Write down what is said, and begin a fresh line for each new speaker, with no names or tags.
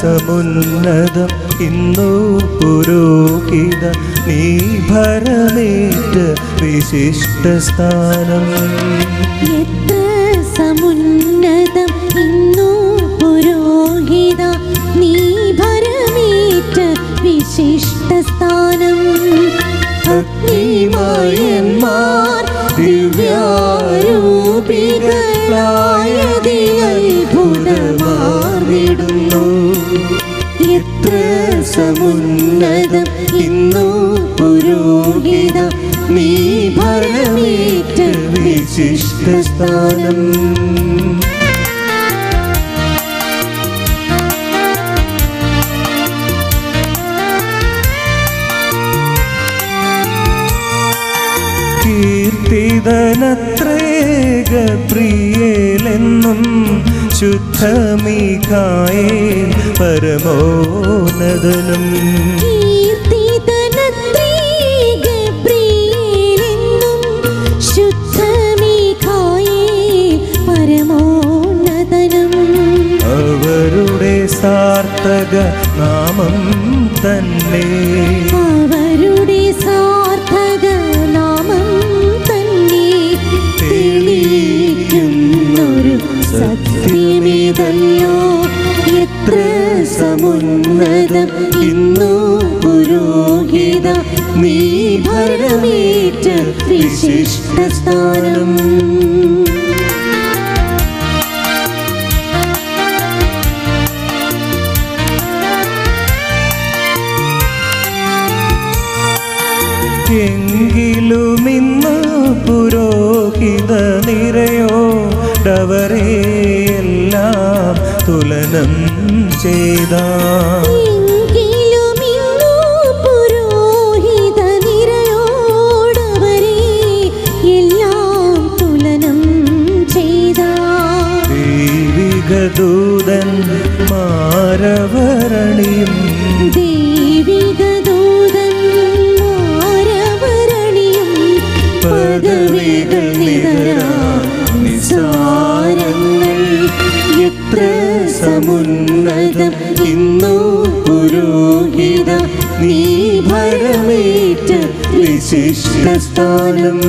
സമുന്നതം ഇന്നു പുരോഹിത നീ ഭരമേറ്റ വിശിഷ്ട സ്ഥാനം.
എത്ര സമുന്നതം ഇന്നു പുരോഹിത നീ ഭരമേറ്റ വിശിഷ്ട സ്ഥാനം.
അഗ്നിമയന്മാർ സമുന്നതം ഇന്നു പുരോഹിത നീ ഭരണമേറ്റ വിശിഷ്ട സ്ഥാനം കീർത്തിതനത്രേ ഗബ്രിയേലെന്നും
ഗബ്രിയേലെന്നും ശുദ്ധമീഖായേൽ പരമോന്നതനും.
അവരുടെ സാർത്ഥക നാമം തന്നെ
സമുന്നതം ഇന്നു പുരോഹിത നീ ഭരണമേറ്റ വിശിഷ്ട സ്ഥാനം.
എങ്കിലും ഇന്ന് പുരോഹിത നിരയോടവരെ ചെയ്ത. ദൂതൻ മാരവരണിയും
ദൈവിക ദൂതൻ മാരവരണിയും പദവികൾ നിതരാ. നിസാരങ്ങൾ എത്ര സമുന്നതം ഇന്നു പുരോഹിത നീ ഭരമേറ്റ വിശിഷ്ട സ്ഥാനം.